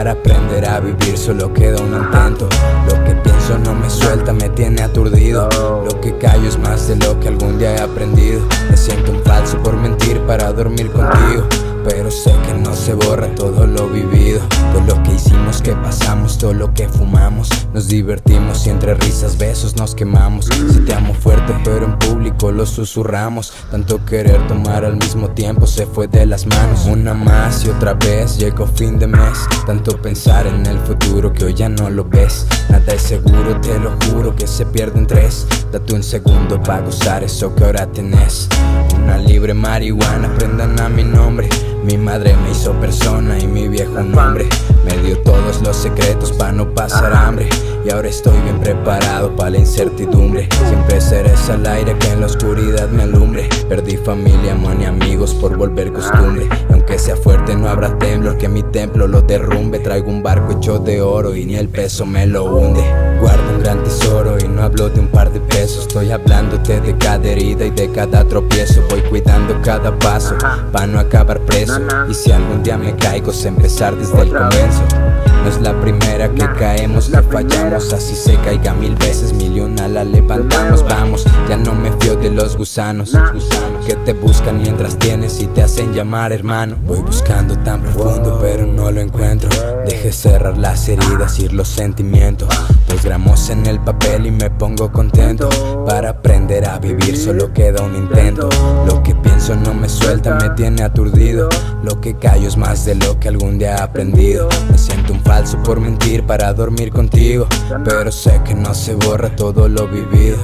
Para aprender a vivir solo queda un intento. Lo que pienso no me suelta, me tiene aturdido. Lo que callo es más de lo que algún día he aprendido. Me siento un falso por mentir para dormir contigo. Pero sé que no se borra todo lo vivido. Todo lo que hicimos, que pasamos, todo lo que fumamos. Nos divertimos y entre risas, besos nos quemamos. Si te amo fuerte pero en público lo susurramos. Tanto querer tomar al mismo tiempo se fue de las manos. Una más y otra vez llegó fin de mes. Tanto pensar en el futuro que hoy ya no lo ves. Nada es seguro, te lo juro que se pierden tres. Date un segundo para gozar eso que ahora tenés. Una libre marihuana, prendan a mi nombre mi madre me hizo persona y mi viejo un hombre Me dio todos los secretos para no pasar hambre. Y ahora estoy bien preparado para la incertidumbre. Siempre seré al aire que en la oscuridad me alumbre. Perdí familia, amor y amigos por volver costumbre. Y aunque sea fuerte no habrá temblor que mi templo lo derrumbe. Traigo un barco hecho de oro y ni el peso me lo hunde. Guardo un gran Estoy hablándote de cada herida y de cada tropiezo. Voy cuidando cada paso para no acabar preso. Y si algún día me caigo es empezar desde el comienzo No es la primera que caemos, que fallamos. Así se caiga mil veces, millón a la levantamos. Vamos, ya no me fío de los gusanos. Que te buscan mientras tienes y te hacen llamar hermano. Voy buscando tan profundo pero no lo encuentro. Deje cerrar las heridas, ir los sentimientos. Dos gramos en el papel y me pongo contento. Para aprender a vivir solo queda un intento. Lo que pienso no me suelta, me tiene aturdido. Lo que callo es más de lo que algún día he aprendido. Me siento un falso por mentir para dormir contigo. Pero sé que no se borra todo lo vivido